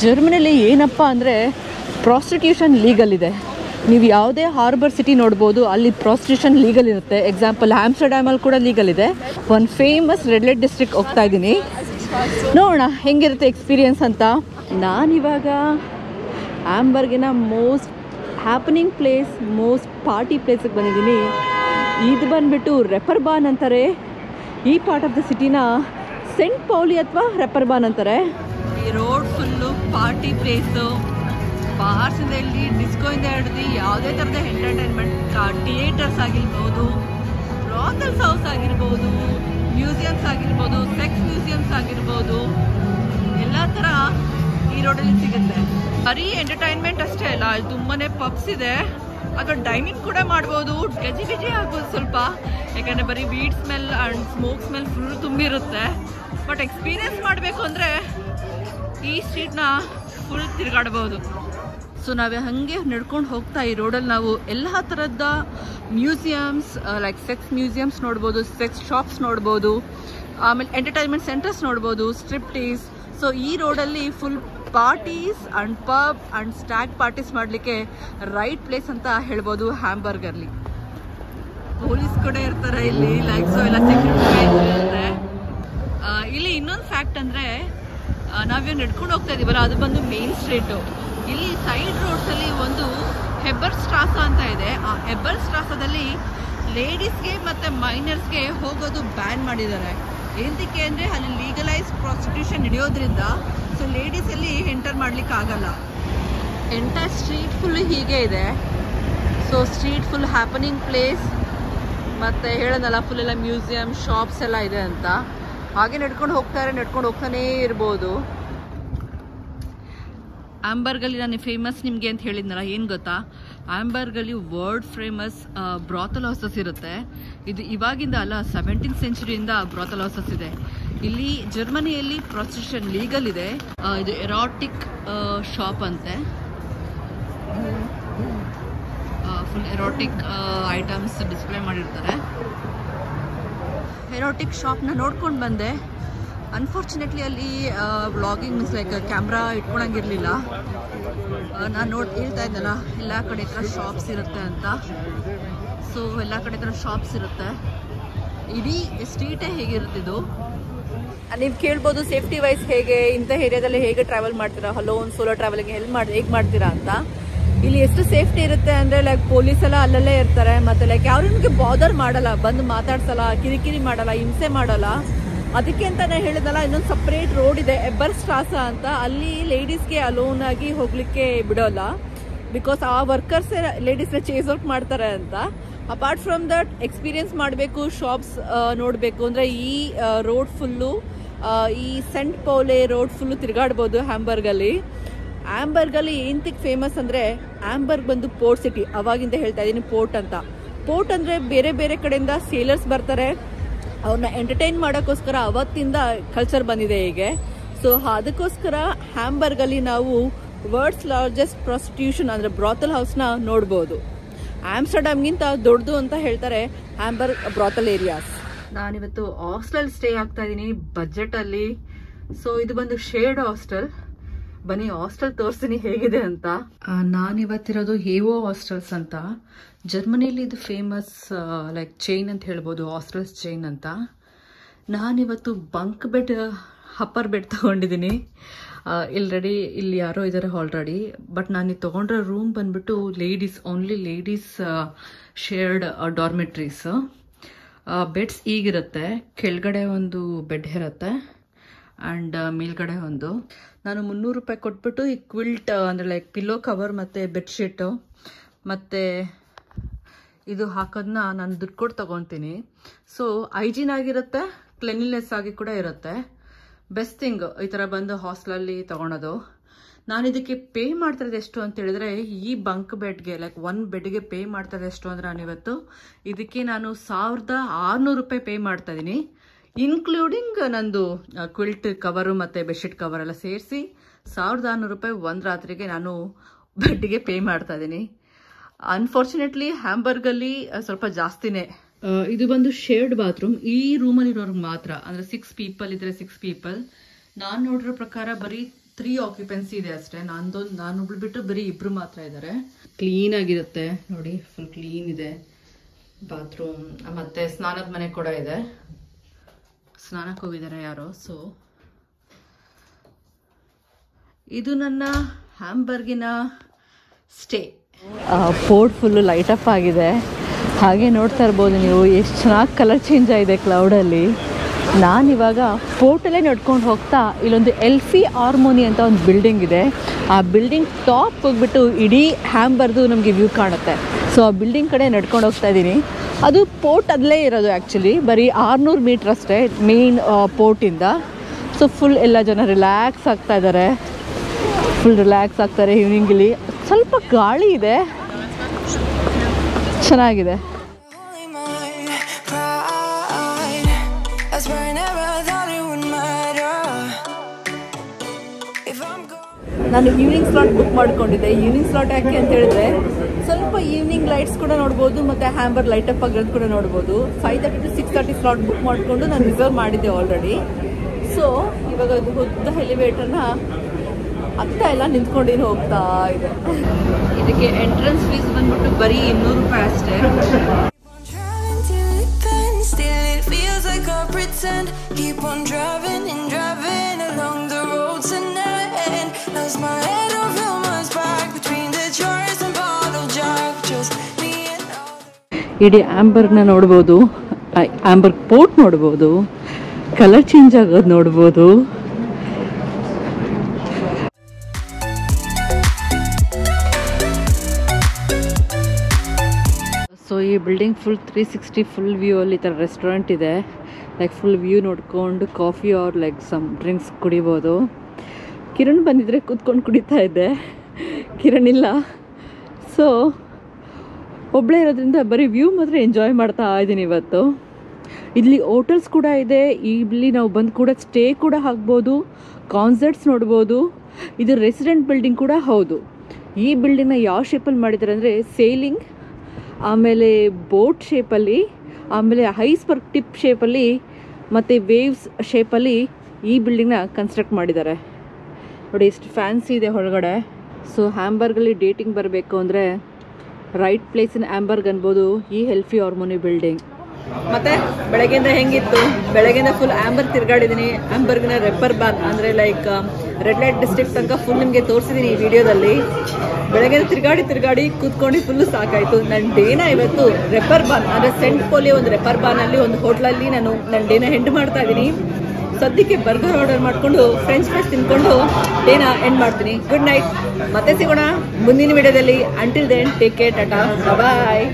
ಜರ್ಮನಿಲಿ ಏನಪ್ಪ ಅಂದರೆ prostitution legal ಇದೆ. ನೀವು ಯಾವುದೇ ಹಾರ್ಬರ್ ಸಿಟಿ ನೋಡ್ಬೋದು, ಅಲ್ಲಿ ಪ್ರಾಸ್ಟಿಟ್ಯೂಷನ್ ಲೀಗಲ್ ಇರುತ್ತೆ. ಎಕ್ಸಾಂಪಲ್ ಆಮ್ಸ್ಟರ್ಡ್ಯಾಮಲ್ಲಿ ಕೂಡ ಲೀಗಲ್ ಇದೆ. ಒಂದು ಫೇಮಸ್ ರೆಡ್ ಲೈಟ್ ಡಿಸ್ಟ್ರಿಕ್ಟ್ ಹೋಗ್ತಾ ಇದ್ದೀನಿ. ನೋಡೋಣ, ಹೆಂಗಿರುತ್ತೆ ಎಕ್ಸ್ಪೀರಿಯನ್ಸ್ ಅಂತ. ನಾನಿವಾಗ ಆ್ಯಂಬರ್ಗಿನ most happening place most party ಪ್ಲೇಸಿಗೆ ಬಂದಿದ್ದೀನಿ. ಇದು ಬಂದುಬಿಟ್ಟು ರೆಪರ್ಬಾನ್ ಅಂತಾರೆ. ಈ ಪಾರ್ಟ್ ಆಫ್ ದ ಸಿಟಿನ ಸೆಂಟ್ ಪೌಲಿ ಅಥವಾ ರೆಪರ್ಬಾನ್ ಅಂತಾರೆ. ಈ ರೋಡ್ ಫುಲ್ಲು ಪಾರ್ಟಿ ಪ್ಲೇಸು ಇಲ್ಲಿ ಡಿಸ್ಕೋಯಿಂದ ಹಿಡಿದು ಯಾವುದೇ ಥರದ ಎಂಟರ್ಟೈನ್ಮೆಂಟ್ ಥಿಯೇಟರ್ಸ್ ಆಗಿರ್ಬೋದು ರಾಕಲ್ಸ್ ಹೌಸ್ ಆಗಿರ್ಬೋದು ಮ್ಯೂಸಿಯಮ್ಸ್ ಆಗಿರ್ಬೋದು ಸೆಕ್ಸ್ ಮ್ಯೂಸಿಯಮ್ಸ್ ಆಗಿರ್ಬೋದು, ಎಲ್ಲ ಥರ ಈ ರೋಡಲ್ಲಿ ಸಿಗುತ್ತೆ. ಬರೀ ಎಂಟರ್ಟೈನ್ಮೆಂಟ್ ಅಷ್ಟೇ ಅಲ್ಲ, ಅಲ್ಲಿ ತುಂಬಾ ಪಬ್ಸ್ ಇದೆ. ಅದು ಡೈನಿಂಗ್ ಕೂಡ ಮಾಡ್ಬೋದು, ಗಜಿ ಗಜಿ ಆಗ್ಬೋದು ಸ್ವಲ್ಪ. ಯಾಕಂದರೆ ಬರೀ weed smell and smoke smell full ತುಂಬಿರುತ್ತೆ. But experience ಮಾಡಬೇಕು ಅಂದರೆ ಈ ಸ್ಟ್ರೀಟ್ನ ಫುಲ್ ತಿರುಗಾಡ್ಬೋದು. ಸೊ ನಾವೇ ಹಾಗೆ ನಡ್ಕೊಂಡು ಹೋಗ್ತಾ ಈ ರೋಡಲ್ಲಿ ನಾವು ಎಲ್ಲ ಥರದ ಮ್ಯೂಸಿಯಮ್ಸ್ ಲೈಕ್ ಸೆಕ್ಸ್ ಮ್ಯೂಸಿಯಮ್ಸ್ ನೋಡ್ಬೋದು ಸೆಕ್ಸ್ ಶಾಪ್ಸ್ ನೋಡ್ಬೋದು ಆಮೇಲೆ ಎಂಟರ್ಟೈನ್ಮೆಂಟ್ ಸೆಂಟರ್ಸ್ ನೋಡ್ಬೋದು ಸ್ಟ್ರಿಪ್ಟೀಸ್ ಸೊ ಈ ರೋಡಲ್ಲಿ full parties and pub and stag parties ಮಾಡಲಿಕ್ಕೆ ರೈಟ್ ಪ್ಲೇಸ್ ಅಂತ ಹೇಳ್ಬೋದು ಹ್ಯಾಂಬರ್ಗರ್ಲಿ ಪೊಲೀಸ್ ಕೂಡ ಇರ್ತಾರೆ ಇಲ್ಲಿ ಲೈಕ್ ಸೊ ಎಲ್ಲ ಸೆಕ್ಯೂರಿಟಿ ಆ, ಇಲ್ಲಿ ಇನ್ನೊಂದು ಫ್ಯಾಕ್ಟ್ ಅಂದರೆ ನಾವೇನು ನಡ್ಕೊಂಡು ಹೋಗ್ತಾ ಇದೀವಲ್ಲ, ಅದು ಬಂದು ಮೇನ್ ಸ್ಟ್ರೀಟು ಇಲ್ಲಿ ಸೈಡ್ ರೋಡ್ಸಲ್ಲಿ ಒಂದು ಹೆಬ್ಬರ್ ಸ್ಟ್ರಾಸ ಅಂತ ಇದೆ. ಆ ಹೆಬ್ಬರ್ ಸ್ಟ್ರಾಸದಲ್ಲಿ ಲೇಡೀಸ್ಗೆ ಮತ್ತು ಮೈನರ್ಸ್ಗೆ ಹೋಗೋದು ಬ್ಯಾನ್ ಮಾಡಿದ್ದಾರೆ. ಏನಕ್ಕೆ ಅಂದರೆ ಅಲ್ಲಿ ಲೀಗಲೈಸ್ ಪ್ರಾಸ್ಟಿಟ್ಯೂಷನ್ ನಡೆಯೋದ್ರಿಂದ ಸೊ ಲೇಡೀಸಲ್ಲಿ ಎಂಟರ್ ಮಾಡ್ಲಿಕ್ಕೆ ಆಗಲ್ಲ. ಎಂಟರ್ ಸ್ಟ್ರೀಟ್ ಫುಲ್ ಹೀಗೆ ಇದೆ. So street full happening place ಮತ್ತು ಹೇಳೋದಲ್ಲ ಫುಲ್ ಎಲ್ಲ ಮ್ಯೂಸಿಯಂ ಶಾಪ್ಸ್ ಎಲ್ಲ ಇದೆ ಅಂತ. ಹಾಗೆ ನಡ್ಕೊಂಡು ಹೋಗ್ತಾರೆ, ನಡ್ಕೊಂಡು ಹೋಗ್ತಾನೇ ಇರ್ಬೋದು. ಆಂಬರ್ಗಲ್ಲಿ ನಾನು ಫೇಮಸ್ ನಿಮಗೆ ಅಂತ ಹೇಳಿದ್ನಲ್ಲ, ಏನು ಗೊತ್ತಾ? ಆಂಬರ್ಗಲ್ಲಿ ವರ್ಲ್ಡ್ ಫೇಮಸ್ ಬ್ರಾತಲ್ ಹೌಸಸ್ ಇರುತ್ತೆ. ಇದು ಇವಾಗಿಂದ ಅಲ್ಲ ಸೆವೆಂಟೀನ್ ಸೆಂಚುರಿಯಿಂದ ಬ್ರಾತಲ್ ಹೌಸಸ್ ಇದೆ. ಇಲ್ಲಿ ಜರ್ಮನಿಯಲ್ಲಿ ಪ್ರೊಸ್ಟ್ರಿಷನ್ ಲೀಗಲ್ ಇದೆ. ಇದು ಎರಾಟಿಕ್ ಶಾಪ್ ಅಂತೆ. ಫುಲ್ ಎರೋಟಿಕ್ ಐಟಮ್ಸ್ ಡಿಸ್ಪ್ಲೇ ಮಾಡಿರ್ತಾರೆ. ಎರೋಟಿಕ್ ಶಾಪ್ನ ನೋಡ್ಕೊಂಡು ಬಂದೆ. ಅನ್ಫಾರ್ಚುನೇಟ್ಲಿ ಅಲ್ಲಿ ವ್ಲಾಗಿಂಗ್ ಮೀನ್ಸ್ ಲೈಕ್ ಕ್ಯಾಮ್ರಾ ಇಟ್ಕೊಳಂಗಿರಲಿಲ್ಲ. ನಾನು ನೋಡಿ, ಹೇಳ್ತಾ ಇದ್ದಲ್ಲ, ಎಲ್ಲ ಕಡೆ ಥರ ಶಾಪ್ಸ್ ಇರುತ್ತೆ ಅಂತ. ಸೊ ಎಲ್ಲ ಕಡೆ ಥರ ಶಾಪ್ಸ್ ಇರುತ್ತೆ. ಇಡೀ ಸ್ಟ್ರೀಟೇ ಹೇಗಿರುತ್ತಿದ್ದು ನೀವು ಕೇಳ್ಬೋದು ಸೇಫ್ಟಿ ವೈಸ್ ಹೇಗೆ, ಇಂಥ ಏರಿಯಾದಲ್ಲಿ ಹೇಗೆ ಟ್ರಾವೆಲ್ ಮಾಡ್ತೀರಾ? ಹಲೋ ಒಂದು ಸೋಲೋ ಟ್ರಾವೆಲಿಂಗ್ ಹೆಲ್ಪ್ ಮಾಡಿ, ಹೇಗೆ ಮಾಡ್ತೀರಾ ಅಂತ. ಇಲ್ಲಿ ಎಷ್ಟು ಸೇಫ್ಟಿ ಇರುತ್ತೆ ಅಂದರೆ ಲೈಕ್ ಪೊಲೀಸ್ ಎಲ್ಲ ಅಲ್ಲಲ್ಲೇ ಇರ್ತಾರೆ, ಮತ್ತೆ ಲೈಕ್ ಯಾರು ನಿಮಗೆ ಬಾದರ್ ಮಾಡಲ್ಲ, ಬಂದು ಮಾತಾಡ್ಸಲ್ಲ, ಕಿರಿಕಿರಿ ಮಾಡಲ್ಲ, ಹಿಂಸೆ ಮಾಡಲ್ಲ. ಅದಕ್ಕೆ ಅಂತ ನಾನು ಹೇಳಿದ್ನಲ್ಲ ಇನ್ನೊಂದು ಸಪ್ರೇಟ್ ರೋಡ್ ಇದೆ ಎಬ್ಬರ್ ಸ್ಟ್ರಾಸ ಅಂತ. ಅಲ್ಲಿ ಲೇಡೀಸ್ಗೆ ಅಲೋನ್ ಆಗಿ ಹೋಗ್ಲಿಕ್ಕೆ ಬಿಡೋಲ್ಲ. ಬಿಕಾಸ್ ಆ ವರ್ಕರ್ಸ್ ಲೇಡೀಸ್ನ ಚೇಸ್ ಔಟ್ ಮಾಡ್ತಾರೆ ಅಂತ. ಅಪಾರ್ಟ್ ಫ್ರಮ್ ದಟ್ ಎಕ್ಸ್ಪೀರಿಯನ್ಸ್ ಮಾಡಬೇಕು ಶಾಪ್ಸ್ ನೋಡಬೇಕು. ಅಂದರೆ ಈ ರೋಡ್ ಫುಲ್ಲು ಈ ಸೆಂಟ್ ಪೌಲೆ ರೋಡ್ ಫುಲ್ಲು ತಿರುಗಾಡ್ಬೋದು ಹ್ಯಾಂಬರ್ಗಲ್ಲಿ ಆಂಬರ್ಗಲ್ಲಿ ಏನಕ್ಕೆ ಫೇಮಸ್ ಅಂದರೆ ಆಂಬರ್ಗ್ ಬಂದು ಪೋರ್ಟ್ ಸಿಟಿ ಅವಾಗಿಂದ ಹೇಳ್ತಾ ಇದ್ದೀನಿ ಪೋರ್ಟ್ ಅಂತ. ಪೋರ್ಟ್ ಅಂದರೆ ಬೇರೆ ಬೇರೆ ಕಡೆಯಿಂದ ಸೇಲರ್ಸ್ ಬರ್ತಾರೆ. ಅವ್ರನ್ನ ಎಂಟರ್ಟೈನ್ ಮಾಡೋಕ್ಕೋಸ್ಕರ ಅವತ್ತಿಂದ ಕಲ್ಚರ್ ಬಂದಿದೆ ಹೀಗೆ. ಸೊ ಅದಕ್ಕೋಸ್ಕರ ಹ್ಯಾಂಬರ್ಗಲ್ಲಿ ನಾವು ವರ್ಲ್ಡ್ಸ್ ಲಾರ್ಜೆಸ್ಟ್ ಪ್ರಾಸ್ಟಿಟ್ಯೂಷನ್ ಅಂದರೆ ಬ್ರಾತಲ್ ಹೌಸ್ನ ನೋಡ್ಬೋದು. ಆಮ್ಸ್ಟರ್ಡಮ್ಗಿಂತ ದೊಡ್ಡದು ಅಂತ ಹೇಳ್ತಾರೆ ಹ್ಯಾಂಬರ್ಗ್ ಬ್ರಾತಲ್ ಏರಿಯಾಸ್ ನಾನಿವತ್ತು ಹಾಸ್ಟೆಲ್ ಸ್ಟೇ ಆಗ್ತಾ ಇದ್ದೀನಿ ಬಜೆಟಲ್ಲಿ ಸೊ ಇದು ಬಂದು ಶೇರ್ಡ್ ಹಾಸ್ಟೆಲ್ ಬನ್ನಿ ಹಾಸ್ಟೆಲ್ ತೋರಿಸ್ತೀನಿ ಹೇಗಿದೆ ಅಂತ. ನಾನು ಇವತ್ತಿರೋದು ಹೇವೋ ಹಾಸ್ಟೆಲ್ಸ್ ಅಂತ. ಜರ್ಮನಿಯಲ್ಲಿ ಇದು ಫೇಮಸ್ ಲೈಕ್ ಚೈನ್ ಅಂತ ಹೇಳ್ಬೋದು ಹಾಸ್ಟೆಲ್ಸ್ ಚೈನ್ ಅಂತ. ನಾನಿವತ್ತು ಬಂಕ್ ಬೆಡ್ ಅಪ್ಪರ್ ಬೆಡ್ ತಗೊಂಡಿದ್ದೀನಿ. ಇಲ್ರೆಡಿ ಇಲ್ಲಿ ಯಾರೋ ಇದ್ದಾರೆ ಆಲ್ರೆಡಿ ಬಟ್ ನಾನು ತೊಗೊಂಡಿರೋ ರೂಮ್ ಬಂದ್ಬಿಟ್ಟು ladies only ladies shared dormitories beds ಈಗಿರುತ್ತೆ, ಕೆಳಗಡೆ ಒಂದು ಬೆಡ್ ಇರುತ್ತೆ. ಆ್ಯಂಡ್ ಮೇಲ್ಗಡೆ ಒಂದು. ನಾನು ಮುನ್ನೂರು ರೂಪಾಯಿ ಕೊಟ್ಬಿಟ್ಟು ಈ ಕ್ವಿಲ್ಟ್ ಅಂದರೆ ಲೈಕ್ ಪಿಲ್ಲೋ ಕವರ್ ಮತ್ತು ಬೆಡ್ಶೀಟು ಮತ್ತು ಇದು ಹಾಕೋದನ್ನ ನಾನು ದುಡ್ಡು ಕೊಟ್ಟು ತೊಗೊತೀನಿ. ಸೊ ಹೈಜೀನ್ ಆಗಿರುತ್ತೆ ಕ್ಲೆನ್ಲಿನೆಸ್ ಆಗಿ ಕೂಡ ಇರುತ್ತೆ. ಬೆಸ್ಟ್ ಥಿಂಗ್ ಈ ಥರ ಬಂದು ಹಾಸ್ಟೆಲಲ್ಲಿ ತೊಗೊಳೋದು. ನಾನು ಇದಕ್ಕೆ ಪೇ ಮಾಡ್ತಿರೋದು ಎಷ್ಟು ಅಂತ ಹೇಳಿದ್ರೆ, ಈ ಬಂಕ್ ಬೆಡ್ಗೆ ಲೈಕ್ ಒನ್ ಬೆಡ್ಗೆ ಪೇ ಮಾಡ್ತಿರೋದು ಎಷ್ಟು ಅಂದರೆ ನಾನು ಇವತ್ತು, ಇದಕ್ಕೆ ನಾನು ಸಾವಿರದ ಆರುನೂರು ರೂಪಾಯಿ ಪೇ ಮಾಡ್ತಾ ಇದ್ದೀನಿ ಇನ್ಕ್ಲೂಡಿಂಗ್ ನಂದು ಕ್ವಿಲ್ಟ್ ಕವರು ಮತ್ತು ಬೆಡ್ಶೀಟ್ ಕವರ್ ಎಲ್ಲ ಸೇರಿಸಿ ಸಾವಿರದ ಆರುನೂರು ರೂಪಾಯಿ ಒಂದು ರಾತ್ರಿಗೆ ನಾನು ಬೆಡ್ಗೆ ಪೇ ಮಾಡ್ತಾ ಇದ್ದೀನಿ. ಅನ್ಫಾರ್ಚುನೇಟ್ಲಿ ಹ್ಯಾಂಬರ್ಗಲ್ಲಿ ಸ್ವಲ್ಪ ಜಾಸ್ತಿನೇ. ಇದು ಬಂದು ಶೇರ್ಡ್ ಬಾತ್ರೂಮ್ ಈ ರೂಮ್ ಇರೋರ್ಗೆ ಮಾತ್ರ. ಅಂದ್ರೆ ಸಿಕ್ಸ್ ಪೀಪಲ್ ಇದ್ರೆ ಸಿಕ್ಸ್ ಪೀಪಲ್ ನಾನು ನೋಡಿರೋ ಪ್ರಕಾರ ಬರೀ ತ್ರೀ ಆಕ್ಯುಪೆನ್ಸಿ ಇದೆ ಅಷ್ಟೇ. ನಂದೊಂದು ನಾನು ಬಿಟ್ಟು ಬರೀ ಇಬ್ರು ಮಾತ್ರ ಇದ್ದಾರೆ ಕ್ಲೀನ್ ಆಗಿರುತ್ತೆ. ನೋಡಿ ಫುಲ್ ಕ್ಲೀನ್ ಇದೆ. ಬಾತ್ರೂಮ್ ಮತ್ತೆ ಸ್ನಾನದ ಮನೆ ಕೂಡ ಇದೆ. ಸ್ನಾನಕ್ಕೆ ಹೋಗಿದ್ದಾರೆ ಯಾರೋ ಸೊ ಇದು ನನ್ನ ಹ್ಯಾಂಬರ್ಗಿನ stay. Port full light up ಆಗಿದೆ. ಹಾಗೆ ನೋಡ್ತಾ ಇರ್ಬೋದು ನೀವು, ಎಷ್ಟು ಚೆನ್ನಾಗಿ ಕಲರ್ ಚೇಂಜ್ ಆಗಿದೆ ಕ್ಲೌಡಲ್ಲಿ ನಾನಿವಾಗ ಫೋರ್ಟಲ್ಲೇ ನಡ್ಕೊಂಡು ಹೋಗ್ತಾ, ಇಲ್ಲೊಂದು ಎಲ್ಫಿ ಹಾರ್ಮೋನಿ ಅಂತ ಒಂದು ಬಿಲ್ಡಿಂಗ್ ಇದೆ. ಆ ಬಿಲ್ಡಿಂಗ್ ಟಾಪ್ ಹೋಗ್ಬಿಟ್ಟು ಇಡೀ ಹ್ಯಾಂಬರ್ದು ನಮಗೆ ವ್ಯೂ ಕಾಣುತ್ತೆ. ಸೊ ಆ ಬಿಲ್ಡಿಂಗ್ ಕಡೆ ನಡ್ಕೊಂಡು ಹೋಗ್ತಾ ಇದ್ದೀನಿ. ಅದು ಪೋರ್ಟ್ ಅದಲೇ ಇರೋದು ಆ್ಯಕ್ಚುಲಿ ಬರೀ ಆರುನೂರು ಮೀಟ್ರ್ ಅಷ್ಟೇ ಮೇನ್ ಪೋರ್ಟಿಂದ ಸೊ ಫುಲ್ ಎಲ್ಲ ಜನ ರಿಲ್ಯಾಕ್ಸ್ ಆಗ್ತಾ ಇದ್ದಾರೆ ಫುಲ್ ರಿಲ್ಯಾಕ್ಸ್ ಆಗ್ತಾರೆ ಈವ್ನಿಂಗಲ್ಲಿ ಸ್ವಲ್ಪ ಗಾಳಿ ಇದೆ. ಚೆನ್ನಾಗಿದೆ. ನಾನು ಈವ್ನಿಂಗ್ ಸ್ಲಾಟ್ ಬುಕ್ ಮಾಡ್ಕೊಂಡಿದ್ದೆ. ಈವ್ನಿಂಗ್ ಸ್ಲಾಟ್ ಯಾಕೆ ಅಂತ ಹೇಳಿದ್ರೆ, ಸ್ವಲ್ಪ ಈವ್ನಿಂಗ್ ಲೈಟ್ಸ್ ಕೂಡ ನೋಡ್ಬೋದು, ಮತ್ತೆ ಹ್ಯಾಂಬರ್ ಲೈಟ್ ಅಪ್ ಆಗಿರೋದು ಕೂಡ ನೋಡ್ಬೋದು. Five thirty to six thirty slot book ಮಾಡಿಕೊಂಡು ನಾನು ರಿಸರ್ವ್ ಮಾಡಿದ್ದೆ ಆಲ್ರೆಡಿ ಸೊ ಇವಾಗ ಅದು ಉದ್ದ ಎಲಿವೇಟರ್ನ ಹತ್ತ ಎಲ್ಲ ನಿಂತ್ಕೊಂಡಿನ ಹೋಗ್ತಾ ಇದೆ. ಇದಕ್ಕೆ ಎಂಟ್ರೆನ್ಸ್ ಫೀಸ್ ಬಂದ್ಬಿಟ್ಟು ಬರೀ ಇನ್ನೂರು ರೂಪಾಯಿ ಅಷ್ಟೇ. ಇಡೀ ಆಂಬರ್ನ ನೋಡ್ಬೋದು ಆಂಬರ್ ಪೋರ್ಟ್ ನೋಡ್ಬೋದು, ಕಲರ್ ಚೇಂಜ್ ಆಗೋದು ನೋಡ್ಬೋದು. ಸೊ ಈ building full three sixty full view ಅಲ್ಲಿ ಈ ಥರ ರೆಸ್ಟೋರೆಂಟ್ ಇದೆ. ಲೈಕ್ ಫುಲ್ ವ್ಯೂ ನೋಡ್ಕೊಂಡು coffee or like some drinks ಕುಡಿಬೋದು. ಕಿರಣ್ ಬಂದಿದ್ರೆ ಕೂತ್ಕೊಂಡು ಕುಡಿತಾ ಇದ್ದೆ. ಕಿರಣ್ ಇಲ್ಲ. ಸೊ ಒಬ್ಬಳೇ ಇರೋದ್ರಿಂದ ಬರೀ ವ್ಯೂ ಮಾತ್ರ ಎಂಜಾಯ್ ಮಾಡ್ತಾ ಇದ್ದೀನಿ ಇವತ್ತು. ಇಲ್ಲಿ ಹೋಟೆಲ್ಸ್ ಕೂಡ ಇದೆ. ಇಲ್ಲಿ ನಾವು ಬಂದು ಕೂಡ ಸ್ಟೇ ಕೂಡ ಹಾಕ್ಬೋದು. ಕಾನ್ಸರ್ಟ್ಸ್ ನೋಡ್ಬೋದು. ಇದು ರೆಸಿಡೆಂಟ್ ಬಿಲ್ಡಿಂಗ್ ಕೂಡ ಹೌದು. ಈ ಬಿಲ್ಡಿಂಗ್ನ ಯಾವ ಶೇಪಲ್ಲಿ ಮಾಡಿದ್ದಾರೆ ಅಂದರೆ ಸೇಲಿಂಗ್ ಆಮೇಲೆ ಬೋಟ್ ಶೇಪಲ್ಲಿ ಆಮೇಲೆ ಐಸ್ಬರ್ಗ್ ಟಿಪ್ ಶೇಪಲ್ಲಿ ಮತ್ತು ವೇವ್ಸ್ ಶೇಪಲ್ಲಿ ಈ ಬಿಲ್ಡಿಂಗ್ನ ಕನ್ಸ್ಟ್ರಕ್ಟ್ ಮಾಡಿದ್ದಾರೆ ನೋಡಿ, ಎಷ್ಟು ಫ್ಯಾನ್ಸಿ ಇದೆ ಹೊರಗಡೆ. ಸೊ ಹ್ಯಾಂಬರ್ಗಲ್ಲಿ ಡೇಟಿಂಗ್ ಬರಬೇಕು ಅಂದರೆ ರೈಟ್ ಪ್ಲೇಸ್ ಇನ್ ಆಂಬರ್ಗ್ ಅನ್ಬೋದು ಈ ಹೆಲ್ಫಿ ಹಾರ್ಮೋನಿ ಬಿಲ್ಡಿಂಗ್ ಮತ್ತೆ ಬೆಳಗ್ಗೆಯಿಂದ ಹೆಂಗಿತ್ತು? ಬೆಳಗ್ಗೆಯಿಂದ ಫುಲ್ ಆಂಬರ್ ತಿರ್ಗಾಡಿದ್ದೀನಿ ಆಂಬರ್ಗ್ನ ರೆಪ್ಪರ್ ಬಾನ್ ಅಂದರೆ ಲೈಕ್ ರೆಡ್ ಲೈಟ್ ಡಿಸ್ಟ್ರಿಕ್ಟ್ ತನಕ ಫುಲ್ ನಿಮಗೆ ತೋರಿಸಿದ್ದೀನಿ ಈ ವಿಡಿಯೋದಲ್ಲಿ ಬೆಳಗ್ಗೆ ತಿರ್ಗಾಡಿ ತಿರ್ಗಾಡಿ ಕೂತ್ಕೊಂಡು ಫುಲ್ ಸಾಕಾಯಿತು. ನನ್ನ ಡೇನ ಇವತ್ತು ರೆಪ್ಪರ್ ಬಾನ್ ಅಂದರೆ ಸೆಂಟ್ ಪೋಲಿಯೋ ಒಂದು ರೆಪ್ಪರ್ ಬಾನಲ್ಲಿ ಒಂದು ಹೋಟ್ಲಲ್ಲಿ ನಾನು ನನ್ನ ಡೇನ ಹೆಂಡ್ ಮಾಡ್ತಾ ಇದ್ದೀನಿ ಸದ್ಯಕ್ಕೆ ಬರ್ಗರ್ ಆರ್ಡರ್ ಮಾಡಿಕೊಂಡು ಫ್ರೆಂಚ್ ಫ್ರೈಸ್ ತಿನ್ಕೊಂಡು ಡೇನ ಎಂಡ್ ಮಾಡ್ತೀನಿ. ಗುಡ್ ನೈಟ್ ಮತ್ತೆ ಸಿಗೋಣ ಮುಂದಿನ ವಿಡಿಯೋದಲ್ಲಿ. Until then take care tata bye